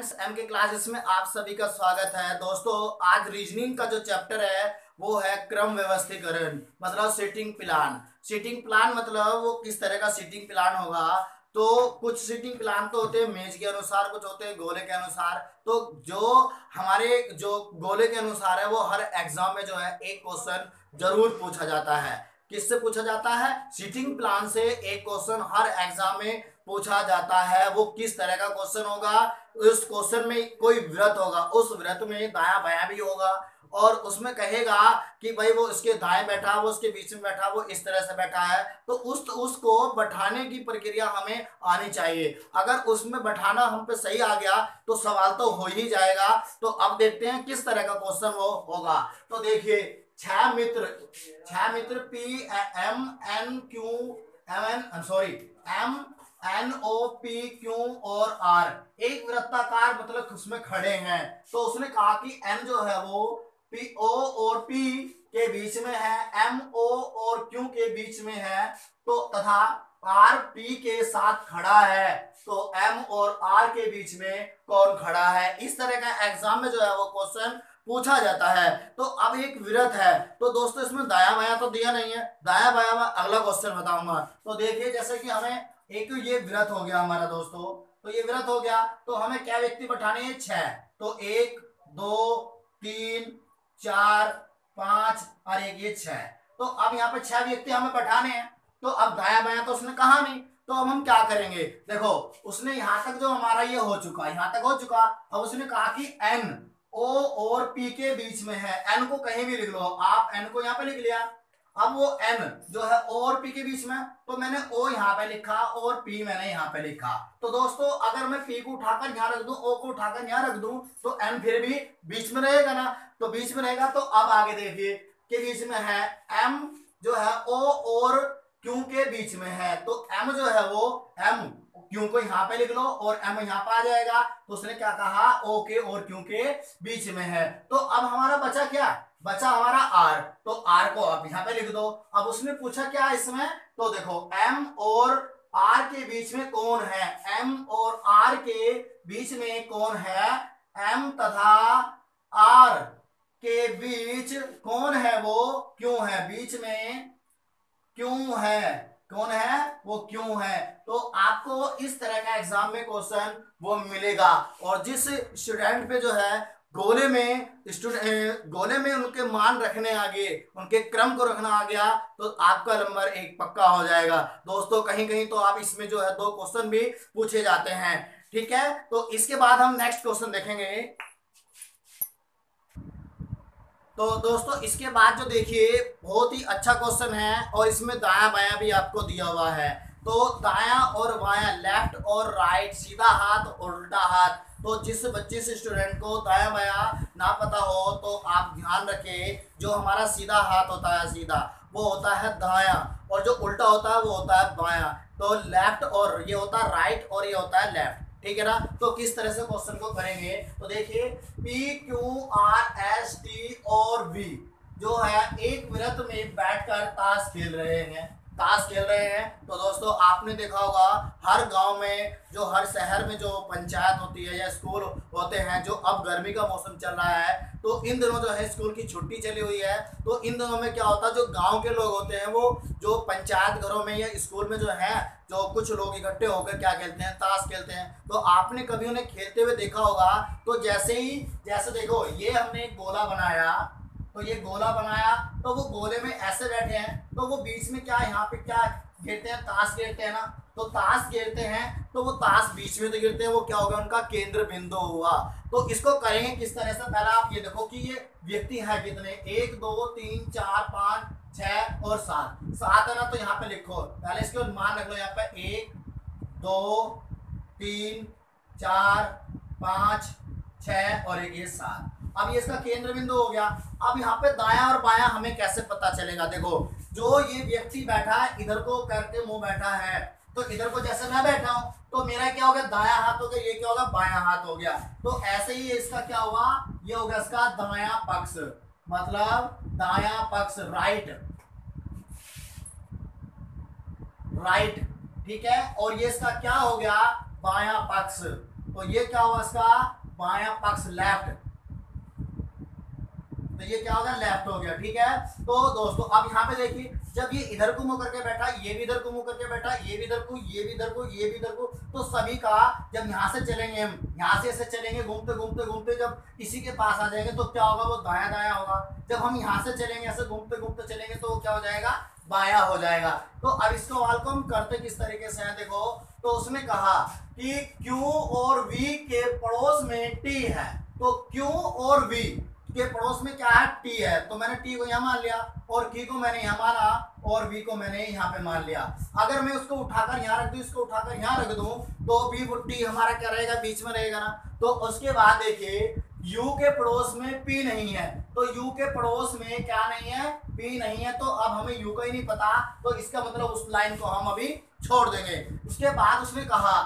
Friends M के classes में आप सभी का स्वागत है। दोस्तों, आज रीजनिंग का जो चैप्टर है, वो है क्रम व्यवस्थीकरण मतलब सीटिंग प्लान सीटिंग प्लान मतलब वो किस तरह का सीटिंग प्लान होगा? तो कुछ सीटिंग प्लान तो होते हैं, मेज के अनुसार, कुछ होते हैं, गोले के अनुसार। तो जो हमारे, जो गोले के अनुसार है, वो हर एग्ज़ाम में जो है, एक क्वेश्चन ज़रूर पूछा जाता है। किससे पूछा जाता है? सीटिंग प्लान से एक क्वेश्चन हर एग्ज़ाम में पूछा जाता है। वो किस तरह का क्वेश्चन होगा? उस क्वेश्चन में कोई व्रत होगा। उस व्रत में दाया बाया भी होगा। और उसमें कहेगा कि भाई वो इसके दाएँ बैठा, वो उसके बीच में बैठा, वो इस तरह से बैठा है। तो उस, उसको बैठाने की प्रक्रिया हमें आनी चाहिए। अगर उसमें बैठाना हम पे सही आ गया तो सवाल तो हो ही जाएगा। तो अब देखते हैं किस तरह का क्वेश्चन वो होगा। तो देखिए छह मित्र छह मित्र P M N Q M N sorry M N O P Q और आर एक वृत्ताकार मतलब उसमें खड़े हैं। तो उसने कहा कि एन जो है वो पी ओ और पी के बीच में है एम ओ और क्यू के बीच में है। तो तथा आर पी के साथ खड़ा है। तो एम और आर के बीच में कौन खड़ा है? इस तरह का एग्ज़ाम में जो है वो क्वेश्चन पूछा जाता है। तो अब एक विरत है। तो दोस्तों, इसमें दाया बाया तो दिया नहीं है। दाया बाया मैं अगला क्वेश्चन बताऊँगा। तो देखिए, जैसे कि हमें एक ये व्रत हो गया हमारा दोस्तों। तो ये व्रत हो गया। तो हमें क्या व्यक्ति बैठाने हैं? छह। तो एक, दो, तीन, चार, पाँच और एक, ये छह। तो अब यहाँ पे छह व्यक्ति हमें बैठाने हैं। तो अब दाया बाया तो उसने कहा नहीं। तो अब हम क्या करेंगे? देखो, उसने यहाँ तक जो हमारा ये हो चुका, यहाँ तक हो चुका, अब उसने कहा कि एन ओ और पी के बीच में है। एन को कहीं भी लिख लो। आप एन को यहाँ पे लिख लिया। अब वो एन जो है ओ और पी के बीच में तो मैंने ओ यहाँ पे लिखा और पी मैंने यहाँ पे लिखा। तो दोस्तों, अगर मैं पी को उठाकर यहाँ रख दूँ ओ को उठाकर यहाँ रख दूँ तो एन फिर भी बीच में रहेगा ना? तो बीच में रहेगा तो अब आगे देखिए, के बीच में है एम जो है ओ और क्यू के बीच में है। तो एम जो है वो एम क्यू को यहाँ पे लिख लो और एम यहाँ पे आ जाएगा। तो उसने क्या कहा? ओ के और क्यों के बीच में है। तो अब हमारा बचा क्या? बचा हमारा आर तो आर को आप यहाँ पे लिख दो। अब उसने पूछा क्या इसमें? तो देखो एम और आर के बीच में कौन है? एम और आर के बीच में कौन है? एम तथा आर के बीच कौन है वो? क्यों है? बीच में क्यों है? कौन है? वो क्यों है? तो आपको इस तरह का एग्ज़ाम में क्वेश्चन वो मिलेगा। और जिस स्टूडेंट पे जो है, गोले में स्टूडेंट गोले में उनके मान रखने आ गए उनके क्रम को रखना आ गया तो आपका नंबर एक पक्का हो जाएगा। दोस्तों कहीं कहीं तो आप इसमें जो है दो क्वेश्चन भी पूछे जाते हैं। ठीक है? तो इसके बाद हम नेक्स्ट क्वेश्चन देखेंगे। तो दोस्तों, इसके बाद जो देखिए, बहुत ही अच्छा क्वेश्चन है और इसमें दाया बाया भी आपको दिया हुआ है। तो दाया और बाया लेफ़्ट और राइट सीधा हाथ, उल्टा हाथ। तो जिस बच्चे से स्टूडेंट को दाया बाया ना पता हो तो आप ध्यान रखें, जो हमारा सीधा हाथ होता है, सीधा, वो होता है दाया और जो उल्टा होता है, वो होता है बाया। तो लेफ़्ट और ये होता है राइट और ये होता है लेफ़्ट ठीक है ना? तो किस तरह से क्वेश्चन को करेंगे? तो देखिए P Q R S T और वी जो है, एक वृत्त में बैठकर ताश खेल रहे हैं। ताश खेल रहे हैं। तो दोस्तों, आपने देखा होगा, हर गाँव में जो, हर शहर में जो पंचायत होती है या स्कूल होते हैं, जो अब गर्मी का मौसम चल रहा है तो इन दिनों जो है स्कूल की छुट्टी चली हुई है। तो इन दिनों में क्या होता है, जो गाँव के लोग होते हैं, वो जो पंचायत घरों में या स्कूल में जो है, जो कुछ लोग इकट्ठे होकर क्या खेलते हैं, ताश खेलते हैं। तो आपने कभी उन्हें खेलते हुए देखा होगा तो जैसे ही, जैसे देखो, ये हमने एक गोला बनाया तो ये गोला बनाया तो वो गोले में ऐसे बैठे हैं तो वो बीच में क्या यहाँ पे क्या गिरते हैं, ताश गिरते हैं ना तो ताश गिरते हैं तो वो ताश बीच में तो गिरते हैं, वो क्या होगा, उनका केंद्र बिंदु हुआ। तो इसको करेंगे किस तरह से? पहले आप ये देखो कि ये व्यक्ति है कितने? एक, दो, तीन, चार, पाँच छ और सात। सात है ना तो यहाँ पे लिखो। पहले इसके मान रख लो, यहाँ पे एक, दो, तीन, चार, पाँच छ और एक, ये सात। अब ये इसका केंद्र बिंदु हो गया। अब यहाँ पे दाया और बाया हमें कैसे पता चलेगा? देखो, जो ये व्यक्ति बैठा है, इधर को करके मुँह बैठा है। तो इधर को जैसे मैं बैठा हूँ तो मेरा क्या हो गया? दाया हाथ हो गया, ये क्या होगा बाया हाथ हो गया। तो ऐसे ही इसका क्या हुआ? ये हो गया इसका दाया पक्ष। मतलब दाया पक्ष राइट राइट ठीक है? और ये इसका क्या हो गया? बाया पक्ष। तो ये क्या होगा इसका? बाया पक्ष लेफ़्ट तो ये क्या हो गया? लेफ़्ट हो गया, ठीक है? तो दोस्तों, अब यहाँ पे देखिए, जब ये इधर को मुँह करके बैठा, ये भी इधर को मुँह करके बैठा, ये भी इधर को, ये भी इधर को, ये भी इधर को तो सभी का जब यहाँ से चलेंगे हम, यहाँ से ऐसे चलेंगे, घूमते घूमते घूमते, जब इसी के पास आ जाएँगे तो क्या होगा? वो दाया दाया होगा। जब हम यहाँ से चलेंगे, ऐसे घूमते घूमते चलेंगे तो क्या हो जाएगा? बाया हो जाएगा। तो अब इस सवाल को हम करते किस तरीके से है, देखो तो उसने कहा कि Q और V के पड़ोस में T है। तो Q और V के पड़ोस में क्या है? टी है। तो मैंने टी को यहाँ मान लिया और की को मैंने यहाँ माना और बी को मैंने यहाँ पे मान लिया। अगर मैं उसको उठाकर यहाँ रख दू, इसको उठाकर यहाँ रख दूँ तो बी टी हमारा क्या रहेगा? बीच में रहेगा ना। तो उसके बाद देखिए, u के पड़ोस में p नहीं है। तो u के पड़ोस में क्या नहीं है? P नहीं है। तो अब हमें u का ही नहीं पता। तो इसका मतलब उस लाइन को हम अभी छोड़ देंगे। उसके बाद उसने कहा,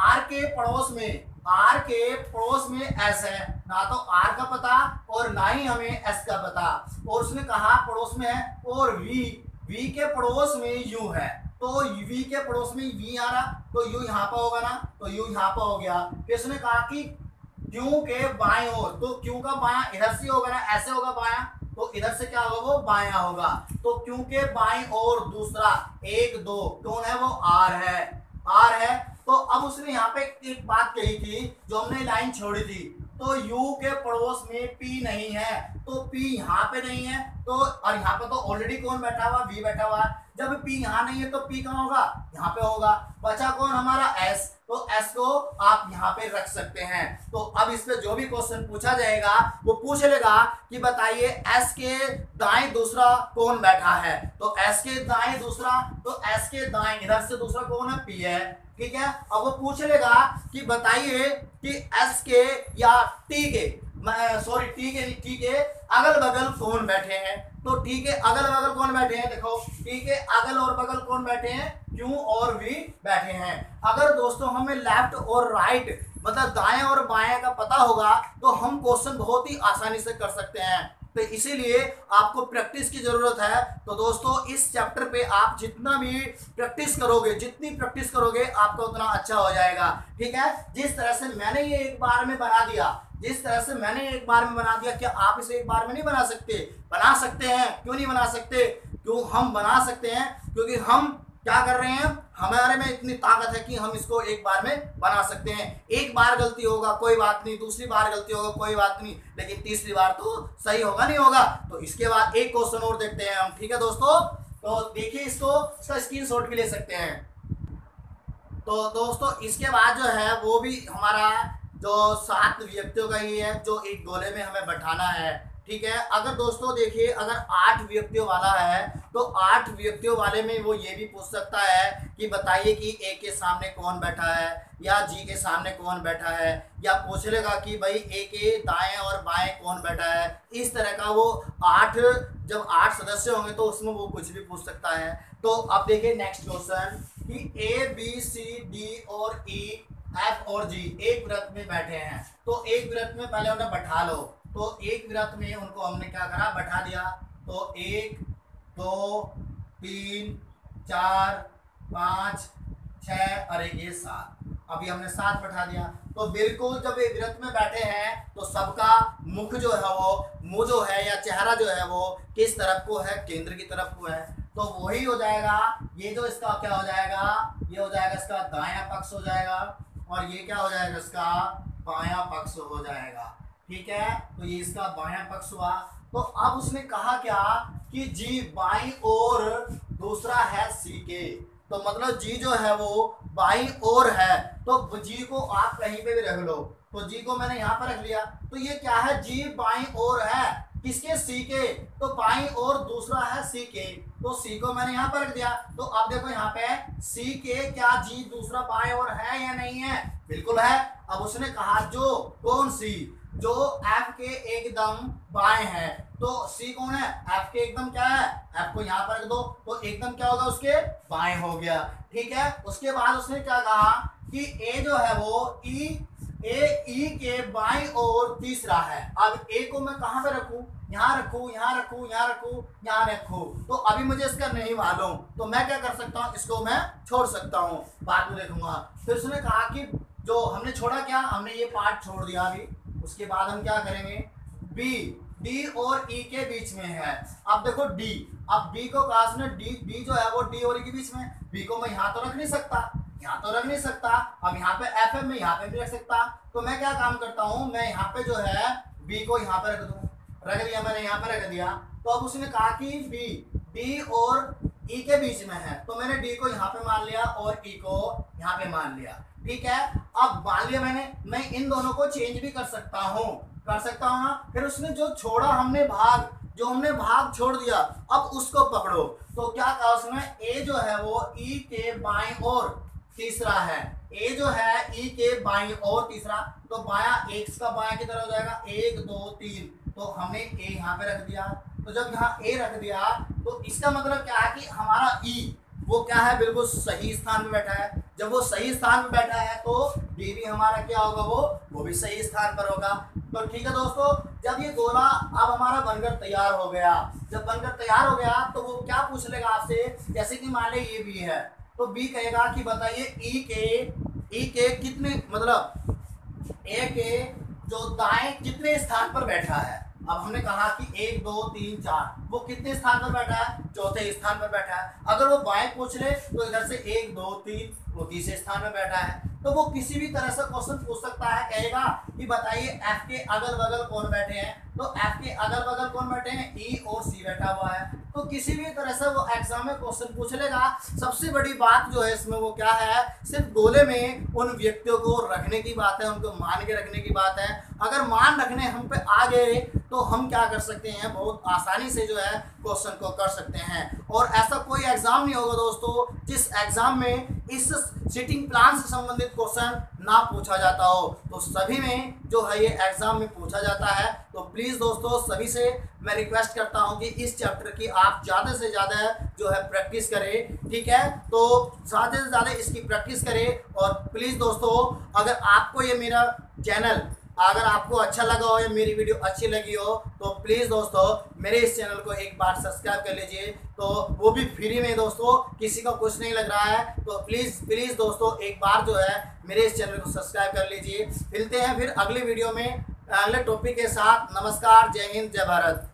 r के पड़ोस में आर के पड़ोस में एस है। ना तो आर का पता और ना ही हमें एस का पता। और उसने कहा, पड़ोस में है और वी वी के पड़ोस में यू है। तो वी के पड़ोस में वी आ रहा तो यू यहाँ पर होगा ना तो यू यहाँ पर हो गया। फिर उसने कहा कि क्यू के बाएँ ओर तो क्यू का बाया इधर से होगा ना, ऐसे होगा बाया तो इधर से क्या होगा, वो बाया होगा। तो क्यू के बाएँ ओर दूसरा, एक, दो, कौन है, वो आर है। आर है तो अब उसने यहाँ पे एक बात कही थी जो हमने लाइन छोड़ी थी तो U के पड़ोस में P नहीं है तो P यहाँ पे नहीं है तो और यहाँ पे तो ऑलरेडी कौन बैठा हुआ? V बैठा हुआ है। जब P यहाँ नहीं है तो P कहाँ होगा? यहाँ पे होगा। बचा कौन? हमारा S S को आप यहाँ पे रख सकते हैं। तो अब इस पे जो भी क्वेश्चन पूछा जाएगा, वो पूछ लेगा कि बताइए S के दाएँ दूसरा कौन बैठा है? तो S के दाएँ दूसरा तो S के दाएँ, इधर से दूसरा कौन है? P है। ठीक है? अब वो पूछ लेगा कि बताइए कि एस के या टी के सॉरी टी के टी के अगल बगल कौन बैठे हैं? तो टी के अगल बगल कौन बैठे हैं? देखो टी के अगल और बगल कौन बैठे हैं? क्यू और वी बैठे हैं। अगर दोस्तों हमें लेफ़्ट और राइट मतलब दाएँ और बाएँ का पता होगा तो हम क्वेश्चन बहुत ही आसानी से कर सकते हैं। तो इसीलिए आपको प्रैक्टिस की ज़रूरत है। तो दोस्तों, इस चैप्टर पे आप जितना भी प्रैक्टिस करोगे, जितनी प्रैक्टिस करोगे, आपका उतना अच्छा हो जाएगा। ठीक है? जिस तरह से मैंने ये एक बार में बना दिया, जिस तरह से मैंने एक बार में बना दिया, क्या आप इसे एक बार में नहीं बना सकते? बना सकते हैं। क्यों नहीं बना सकते? क्यों हम बना सकते हैं? क्योंकि हम क्या कर रहे हैं? हमारे में इतनी ताकत है कि हम इसको एक बार में बना सकते हैं। एक बार गलती होगा, कोई बात नहीं। दूसरी बार गलती होगा, कोई बात नहीं। लेकिन तीसरी बार तो सही होगा, नहीं होगा? तो इसके बाद एक क्वेश्चन और देखते हैं हम, ठीक है दोस्तों? तो देखिए इसको, इसका स्क्रीन शॉट भी ले सकते हैं। तो दोस्तों, इसके बाद जो है, वो भी हमारा जो सात व्यक्तियों का ही है, जो एक गोले में हमें बैठाना है। ठीक है? अगर दोस्तों देखिए अगर आठ व्यक्तियों वाला है तो आठ व्यक्तियों वाले में वो ये भी पूछ सकता है कि बताइए कि ए के सामने कौन बैठा है या जी के सामने कौन बैठा है या पूछ लेगा कि भाई ए के दाएँ और बाएँ कौन बैठा है। इस तरह का वो आठ जब आठ सदस्य होंगे तो उसमें वो कुछ भी पूछ सकता है। तो अब देखिए नेक्स्ट क्वेश्चन कि ए बी सी डी और ई e, एफ़ और जी एक व्रत में बैठे हैं। तो एक व्रत में पहले उन्हें बैठा लो। तो एक व्रत में उनको हमने क्या करा? बैठा दिया। तो एक, दो, तीन, चार, पाँच छ और ये सात। अभी हमने सात बैठा दिया। तो बिल्कुल जब ये व्रत में बैठे हैं तो सबका मुख जो है वो, मुँह जो है या चेहरा जो है वो किस तरफ़ को है? केंद्र की तरफ़ को है। तो वही हो जाएगा। ये जो इसका क्या हो जाएगा? ये हो जाएगा इसका दाया पक्ष हो जाएगा। और ये क्या हो जाएगा इसका? बाया पक्ष हो जाएगा। ठीक है? तो ये इसका बाया पक्ष हुआ। तो अब उसने कहा क्या कि जी बाई और दूसरा है सी के। तो मतलब जी जो है वो बाई और है। तो जी को आप कहीं पे भी रख लो। तो जी को मैंने यहाँ पर रख लिया। तो ये क्या है? जी बाई और है। किसके? सी के। तो बाई और दूसरा है सी के। तो सी को मैंने यहाँ पर रख दिया। तो अब देखो यहाँ पे सी के क्या जी दूसरा बाई और है या नहीं है? बिल्कुल है। अब उसने कहा जो कौन सी? जो एफ़ के एकदम बाएँ है। तो सी कौन है? एफ़ के एकदम क्या है? एफ़ को यहाँ पर रख दो तो एकदम क्या होगा उसके? बाएँ हो गया। ठीक है? उसके बाद उसने क्या कहा कि ए जो है वो ई ए ई के बाई और तीसरा है। अब ए को मैं कहाँ पे रखू? यहाँ रखू यहाँ रखू यहाँ रखू यहाँ रखू। तो अभी मुझे इसका नहीं मालूम। तो मैं क्या कर सकता हूँ? इसको मैं छोड़ सकता हूँ। बाद में देखूँगा। फिर उसने कहा कि जो हमने छोड़ा क्या? हमने ये पार्ट छोड़ दिया अभी। उसके बाद हम क्या करेंगे? बी डी और ई e के बीच में है। अब देखो डी अब बी को कहा ने डी बी जो है वो डी और ई e के बीच में बी को मैं यहाँ तो रख नहीं सकता। यहाँ तो रख नहीं सकता। अब यहाँ पे एफ़ एम में यहाँ पे भी रख सकता। तो मैं क्या काम करता हूँ? मैं यहाँ पे जो है बी को यहाँ पे रख दू। रख दिया मैंने, यहाँ पे रख दिया। तो अब उसने कहा कि बी डी और ई e के बीच में है। तो मैंने डी को यहाँ पे मान लिया और ई को यहाँ पे मान लिया। ठीक है? अब मान लिया मैंने, मैं इन दोनों को चेंज भी कर सकता हूँ। कर सकता हूँ ना? फिर उसने जो छोड़ा हमने भाग, जो हमने भाग छोड़ दिया, अब उसको पकड़ो। तो क्या कहा उसने? ए जो है वो ई के बाई और तीसरा है। ए जो है ई के बाई और तीसरा। तो बाया एक्स का बाया की तरह हो जाएगा? एक, दो, तीन। तो हमने ए यहाँ पे रख दिया। तो जब यहाँ ए रख दिया तो इसका मतलब क्या है कि हमारा ई e वो क्या है? बिल्कुल सही स्थान में बैठा है। जब वो सही स्थान में बैठा है तो डी भी हमारा क्या होगा? वो वो भी सही स्थान पर होगा। तो ठीक है दोस्तों, जब ये गोला अब हमारा बनकर तैयार हो गया। जब बनकर तैयार हो गया तो वो क्या पूछ लेगा आपसे? जैसे कि मान ले ये बी है। तो बी कहेगा कि बताइए ई e के ई e के कितने मतलब ए के जो दाएँ कितने स्थान पर बैठा है? अब हमने कहा कि एक, दो, तीन, चार। वो कितने स्थान पर बैठा है? चौथे स्थान पर बैठा है। अगर वो बाएँ पूछ ले तो इधर से एक, दो, तीन, वो तीसरे स्थान पर बैठा है। तो वो किसी भी तरह से क्वेश्चन पूछ सकता है, कहेगा कि बताइए एफ़ के अगल बगल कौन बैठे हैं? तो एफ़ के अगल बगल कौन बैठे हैं? ई e और सी बैठा हुआ है। तो किसी भी तरह से वो एग्ज़ाम में क्वेश्चन पूछ लेगा। सबसे बड़ी बात जो है इसमें वो क्या है? सिर्फ़ गोले में उन व्यक्तियों को रखने की बात है, उनको मान के रखने की बात है। अगर मान रखने हम पे आ गए तो हम क्या कर सकते हैं? बहुत आसानी से जो है क्वेश्चन को कर सकते हैं। और ऐसा कोई एग्ज़ाम नहीं होगा दोस्तों, जिस एग्ज़ाम में इस सिटिंग प्लान से संबंधित क्वेश्चन ना पूछा जाता हो तो सभी में जो है ये एग्ज़ाम में पूछा जाता है। तो प्लीज़ दोस्तों, सभी से मैं रिक्वेस्ट करता हूँ कि इस चैप्टर की आप ज़्यादा से ज़्यादा जो है प्रैक्टिस करें, ठीक है? तो ज़्यादा से ज़्यादा इसकी प्रैक्टिस करें और प्लीज़ दोस्तों, अगर आपको ये मेरा चैनल अगर आपको अच्छा लगा हो या मेरी वीडियो अच्छी लगी हो तो प्लीज़ दोस्तों, मेरे इस चैनल को एक बार सब्सक्राइब कर लीजिए। तो वो भी फ्री में दोस्तों, किसी का कुछ नहीं लग रहा है तो प्लीज़ प्लीज़ दोस्तों, एक बार जो है, मेरे इस चैनल को सब्सक्राइब कर लीजिए। मिलते हैं फिर अगली वीडियो में। अगले टॉपिक के साथ, नमस्कार, जय हिंद, जय भारत।